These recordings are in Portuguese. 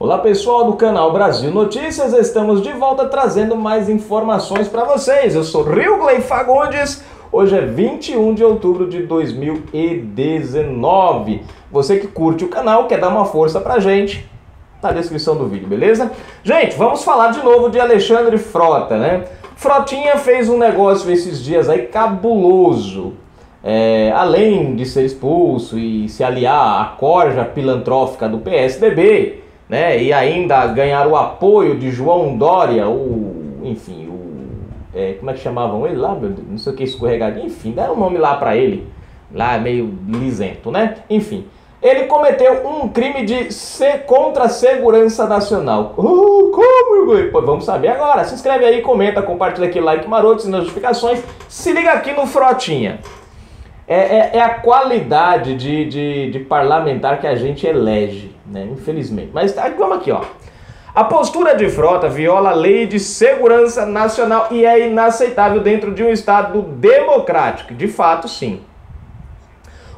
Olá pessoal do canal Brasil Notícias, estamos de volta trazendo mais informações para vocês. Eu sou Rio Gley Fagundes, hoje é 21 de outubro de 2019. Você que curte o canal, quer dar uma força pra gente, na descrição do vídeo, beleza? Gente, vamos falar de novo de Alexandre Frota, né? Frotinha fez um negócio esses dias aí cabuloso. É, além de ser expulso e se aliar à corja pilantrófica do PSDB, né, e ainda ganhar o apoio de João Dória, o, enfim, o, é, como é que chamavam ele lá, meu Deus, não sei o que, escorregadinho, enfim, deram um nome lá para ele, lá meio lisento, né, enfim. Ele cometeu um crime de ser contra a segurança nacional. Uh, como? Pô, vamos saber agora. Se inscreve aí, comenta, compartilha aqui, like maroto, e notificações. Se liga aqui no Frotinha. É, é, é, a qualidade de, de, de, parlamentar que a gente elege, né? Infelizmente. Mas tá, vamos aqui, ó. A postura de Frota viola a lei de segurança nacional e é inaceitável dentro de um Estado democrático. De fato, sim.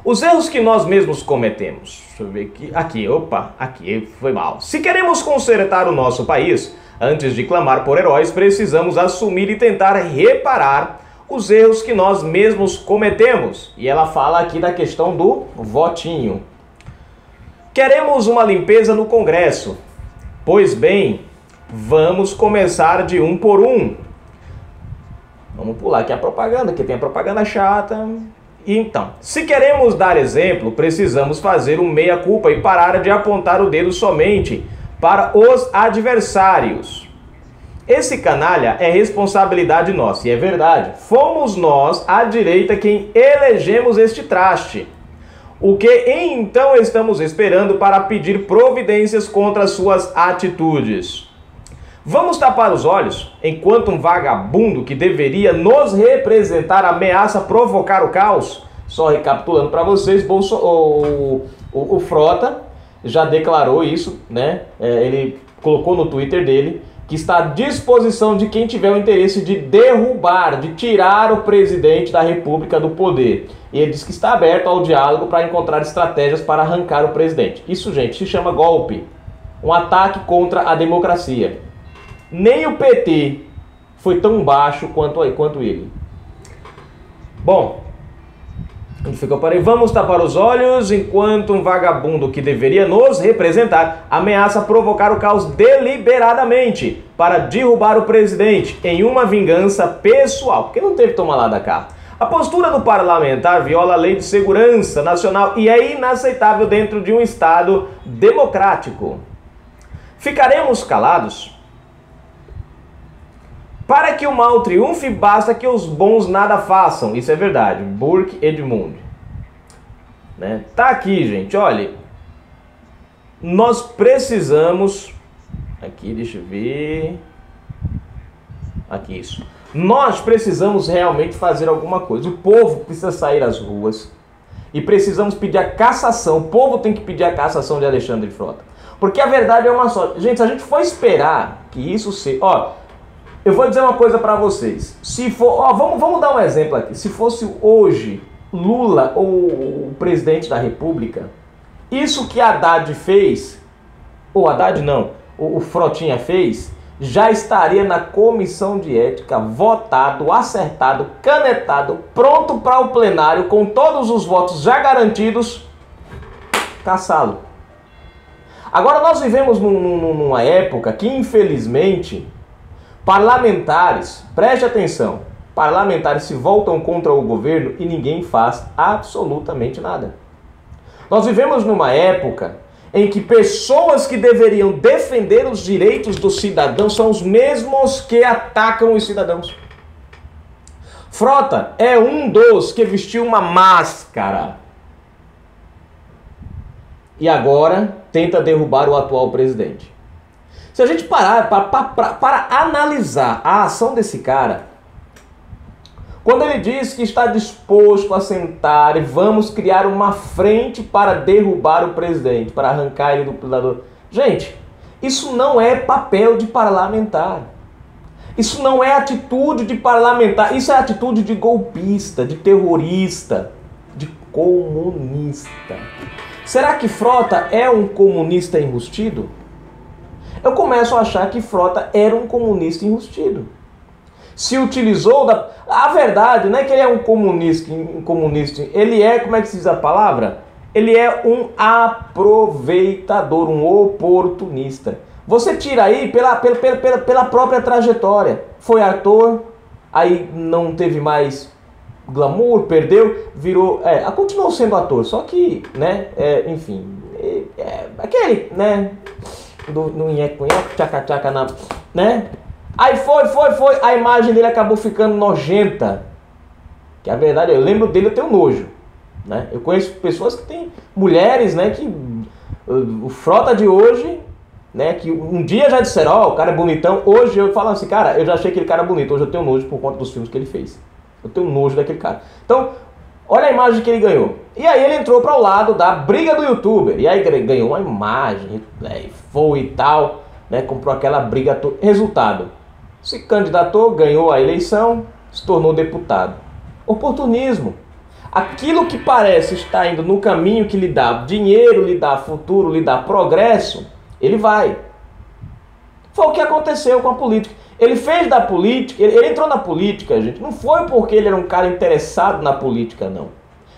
Os erros que nós mesmos cometemos. Deixa eu ver aqui. Aqui, opa, aqui foi mal. Se queremos consertar o nosso país, antes de clamar por heróis, precisamos assumir e tentar reparar os erros que nós mesmos cometemos. E ela fala aqui da questão do votinho. Queremos uma limpeza no Congresso. Pois bem, vamos começar de um por um. Vamos pular aqui a propaganda, que tem a propaganda chata. Então, se queremos dar exemplo, precisamos fazer um meia-culpa e parar de apontar o dedo somente para os adversários. Esse canalha é responsabilidade nossa, e é verdade. Fomos nós, a direita, quem elegemos este traste. O que então estamos esperando para pedir providências contra suas atitudes? Vamos tapar os olhos enquanto um vagabundo que deveria nos representar ameaça provocar o caos? Só recapitulando para vocês, Bolso, o, o, o, Frota já declarou isso, né? É, ele colocou no Twitter dele que está à disposição de quem tiver o interesse de derrubar, de tirar o presidente da República do poder. E ele diz que está aberto ao diálogo para encontrar estratégias para arrancar o presidente. Isso, gente, se chama golpe. Um ataque contra a democracia. Nem o PT foi tão baixo quanto, quanto ele. Bom, onde para aí? Vamos tapar os olhos enquanto um vagabundo que deveria nos representar ameaça provocar o caos deliberadamente para derrubar o presidente em uma vingança pessoal, porque não teve tomar lá da cá. A postura do parlamentar viola a lei de segurança nacional e é inaceitável dentro de um Estado democrático. Ficaremos calados? Para que o mal triunfe, basta que os bons nada façam. Isso é verdade. Burke Edmund. Né? Tá aqui, gente. Olha, nós precisamos. Aqui, deixa eu ver. Aqui, isso. Nós precisamos realmente fazer alguma coisa. O povo precisa sair às ruas e precisamos pedir a cassação. O povo tem que pedir a cassação de Alexandre Frota. Porque a verdade é uma só. Gente, se a gente for esperar que isso seja. Ó, eu vou dizer uma coisa para vocês. Se for, ó, vamos, vamos dar um exemplo aqui. Se fosse hoje Lula ou o presidente da República, isso que Haddad fez, ou Haddad não, o, o Frotinha fez, já estaria na comissão de ética, votado, acertado, canetado, pronto para o plenário, com todos os votos já garantidos, caçá-lo. Agora nós vivemos num, numa época que, infelizmente, Parlamentares, preste atenção, parlamentares se voltam contra o governo e ninguém faz absolutamente nada. Nós vivemos numa época em que pessoas que deveriam defender os direitos dos cidadãos são os mesmos que atacam os cidadãos. Frota é um dos que vestiu uma máscara e agora tenta derrubar o atual presidente. Se a gente parar para, analisar a ação desse cara, quando ele diz que está disposto a sentar e vamos criar uma frente para derrubar o presidente, para arrancar ele do pilado. Gente, isso não é papel de parlamentar. Isso não é atitude de parlamentar. Isso é atitude de golpista, de terrorista, de comunista. Será que Frota é um comunista enrustido? Eu começo a achar que Frota era um comunista enrustido. Se utilizou da. A verdade não é que ele é um comunista, um comunista. Ele é, como é que se diz a palavra? Ele é um aproveitador, um oportunista. Você tira aí pela, pela, pela, pela própria trajetória. Foi ator, aí não teve mais glamour, perdeu, virou. É, continuou sendo ator, só que, né, é, enfim, é, é, aquele, né, do, no nheco, nheco, tchaca, tchaca, na, né? Aí foi, foi, foi, a imagem dele acabou ficando nojenta. Que a verdade, eu lembro dele, eu tenho nojo. Né? Eu conheço pessoas que têm mulheres, né, que o frota de hoje né? Que um dia já disseram, ó, oh, o cara é bonitão. Hoje eu falo assim, cara, eu já achei aquele cara bonito. Hoje eu tenho nojo por conta dos filmes que ele fez. Eu tenho nojo daquele cara. Então, olha a imagem que ele ganhou. E aí ele entrou para o lado da briga do youtuber. E aí ganhou uma imagem, né, foi e tal, né? Comprou aquela briga. Resultado: se candidatou, ganhou a eleição, se tornou deputado. Oportunismo. Aquilo que parece estar indo no caminho que lhe dá dinheiro, lhe dá futuro, lhe dá progresso ele vai. Foi o que aconteceu com a política. Ele fez da política, ele, ele entrou na política, gente, não foi porque ele era um cara interessado na política, não.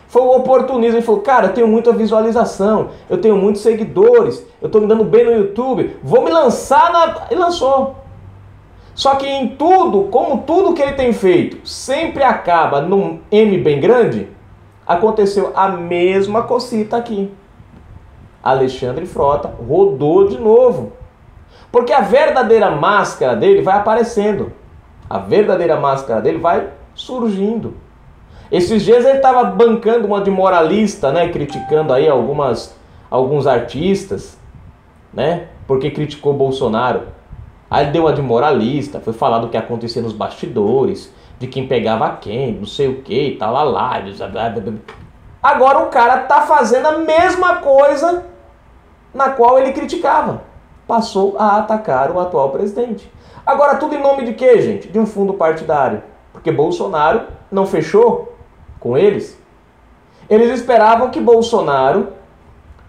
Foi o oportunismo. Ele falou, cara, eu tenho muita visualização, eu tenho muitos seguidores, eu estou me dando bem no YouTube, vou me lançar na. E lançou. Só que em tudo, como tudo que ele tem feito sempre acaba num M bem grande, aconteceu a mesma cosita aqui. Alexandre Frota rodou de novo. Porque a verdadeira máscara dele vai aparecendo. A verdadeira máscara dele vai surgindo. Esses dias ele estava bancando uma de moralista, né, criticando aí algumas alguns artistas, né? Porque criticou Bolsonaro. Aí deu uma de moralista, foi falar do que acontecia nos bastidores, de quem pegava quem, não sei o que, tal, lá, lá. Agora o cara tá fazendo a mesma coisa na qual ele criticava. Passou a atacar o atual presidente. Agora, tudo em nome de quê, gente? De um fundo partidário. Porque Bolsonaro não fechou com eles. Eles esperavam que Bolsonaro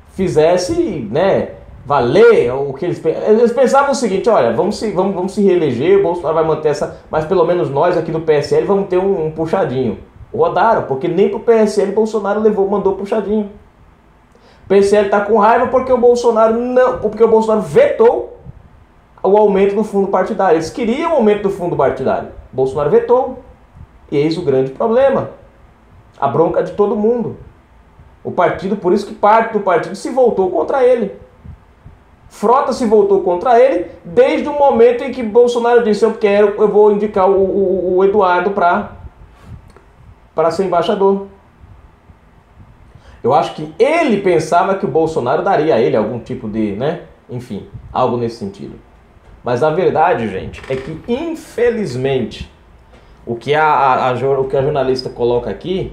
fizesse, né, valer o que eles Eles pensavam o seguinte: olha, vamos se, vamos, vamos se reeleger, o Bolsonaro vai manter essa, mas pelo menos nós aqui do PSL vamos ter um, um puxadinho. Rodaram, porque nem pro PSL Bolsonaro levou, mandou puxadinho. O PSL está com raiva porque o Bolsonaro não, porque o Bolsonaro vetou o aumento do fundo partidário. Eles queriam o aumento do fundo partidário. O Bolsonaro vetou. E eis o grande problema. A bronca de todo mundo. O partido, por isso que parte do partido se voltou contra ele. Frota se voltou contra ele desde o momento em que Bolsonaro disse: Eu quero, eu vou indicar o, o, o Eduardo para ser embaixador. Eu acho que ele pensava que o Bolsonaro daria a ele algum tipo de, né? Enfim, algo nesse sentido. Mas a verdade, gente, é que infelizmente o que a, a, a, o que a jornalista coloca aqui,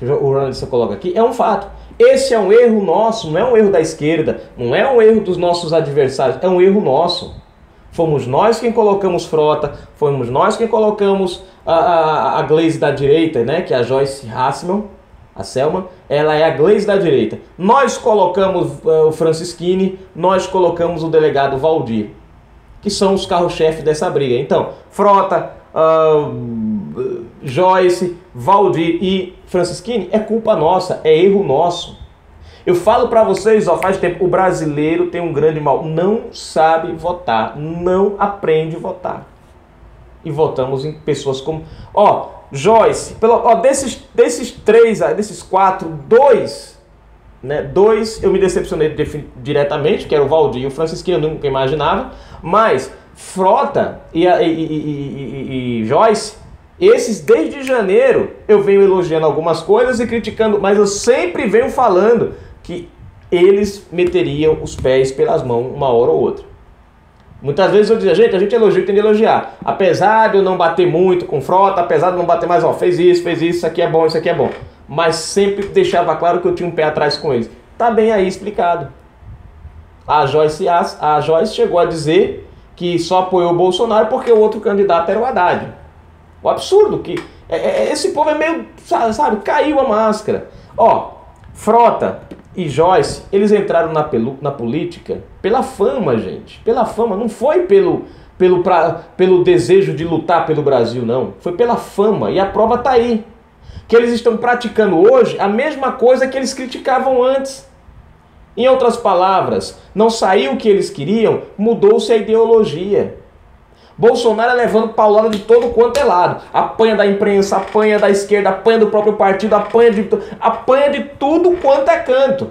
o jornalista coloca aqui, é um fato. Esse é um erro nosso, não é um erro da esquerda, não é um erro dos nossos adversários, é um erro nosso. Fomos nós quem colocamos Frota, fomos nós quem colocamos a, a, a Glaze da direita, né, que é a Joyce Hassman, a Selma, ela é a Gleisi da direita. Nós colocamos uh, o Francisquini, nós colocamos o delegado Valdir, que são os carros-chefe dessa briga. Então, Frota, uh, Joyce, Valdir e Francisquini é culpa nossa, é erro nosso. Eu falo para vocês, ó, faz tempo, o brasileiro tem um grande mal, não sabe votar, não aprende a votar. E votamos em pessoas como, ó, Joyce, pelo, ó, desses, desses três, desses quatro, dois, né, dois eu me decepcionei diretamente, que era o Valdir e o Francisquinho, eu nunca imaginava, mas Frota e, e, e, e, Joyce, esses desde janeiro eu venho elogiando algumas coisas e criticando, mas eu sempre venho falando que eles meteriam os pés pelas mãos uma hora ou outra. Muitas vezes eu dizia, gente, a gente elogia tem que elogiar. Apesar de eu não bater muito com frota, apesar de não bater mais, ó, fez isso, fez isso, isso aqui é bom, isso aqui é bom. Mas sempre deixava claro que eu tinha um pé atrás com eles. Tá bem aí explicado. A Joyce, a, a Joyce chegou a dizer que só apoiou o Bolsonaro porque o outro candidato era o Haddad. O absurdo que é, é, esse povo é meio, sabe, caiu a máscara. Ó, Frota, e Joyce, eles entraram na, pelu, na política pela fama, gente. Pela fama, não foi pelo, pelo, pra, pelo desejo de lutar pelo Brasil, não. Foi pela fama. E a prova está aí. Que eles estão praticando hoje a mesma coisa que eles criticavam antes. Em outras palavras, não saiu o que eles queriam, mudou-se a ideologia. Bolsonaro é levando paulada de todo quanto é lado. Apanha da imprensa, apanha da esquerda, apanha do próprio partido, apanha de, apanha de tudo quanto é canto.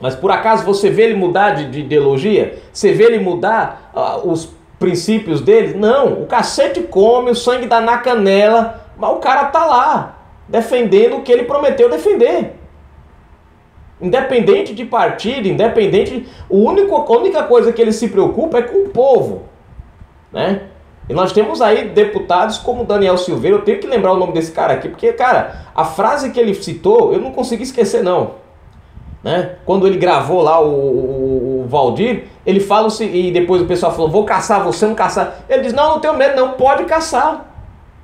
Mas por acaso você vê ele mudar de, de ideologia? Você vê ele mudar uh, os princípios dele? Não, o cacete come, o sangue dá na canela, mas o cara tá lá, defendendo o que ele prometeu defender. Independente de partido, independente. O único, a única coisa que ele se preocupa é com o povo. Né? E nós temos aí deputados como Daniel Silveira, eu tenho que lembrar o nome desse cara aqui, porque, cara, a frase que ele citou, eu não consegui esquecer, não. Né? Quando ele gravou lá o, o, o Valdir, ele fala e depois o pessoal falou: vou caçar você, não caçar. Ele diz: não, não tenho medo, não, pode caçar.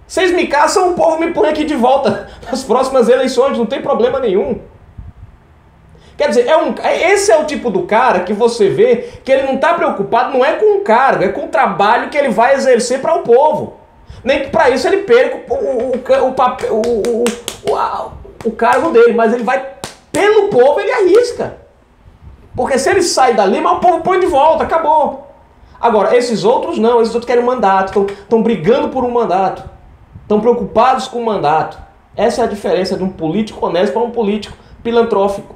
Vocês me caçam, o povo me põe aqui de volta nas próximas eleições, não tem problema nenhum. Quer dizer, é um, é, esse é o tipo do cara que você vê que ele não está preocupado, não é com o cargo, é com o trabalho que ele vai exercer para o povo. Nem que para isso ele perca o, o, o, papel, o, o, o cargo dele, mas ele vai, pelo povo, ele arrisca. Porque se ele sai dali, mas o povo põe de volta, acabou. Agora, esses outros não, esses outros querem mandato, estão brigando por um mandato, estão preocupados com o mandato. Essa é a diferença de um político honesto para um político pilantrófico.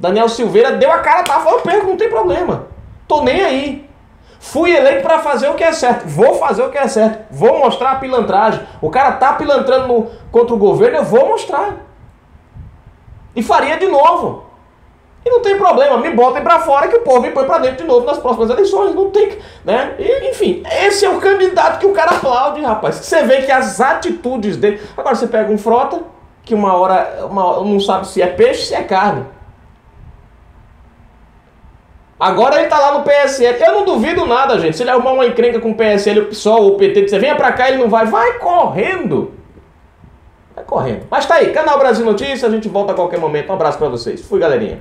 Daniel Silveira deu a cara, tá falando, perco, não tem problema. Tô nem aí. Fui eleito para fazer o que é certo. Vou fazer o que é certo. Vou mostrar a pilantragem. O cara tá pilantrando no, contra o governo, eu vou mostrar. E faria de novo. E não tem problema, me botem para fora que o povo me põe para dentro de novo nas próximas eleições. Não tem, né? E, enfim, esse é o candidato que o cara aplaude, rapaz. Você vê que as atitudes dele. Agora você pega um frota que uma hora uma, não sabe se é peixe, se é carne. Agora ele tá lá no PSL. Eu não duvido nada, gente. Se ele arrumar uma encrenca com o PSL, o PSOL ou o PT, você venha pra cá ele não vai. Vai correndo. Vai correndo. Mas tá aí, Canal Brasil Notícias. A gente volta a qualquer momento. Um abraço para vocês. Fui, galerinha.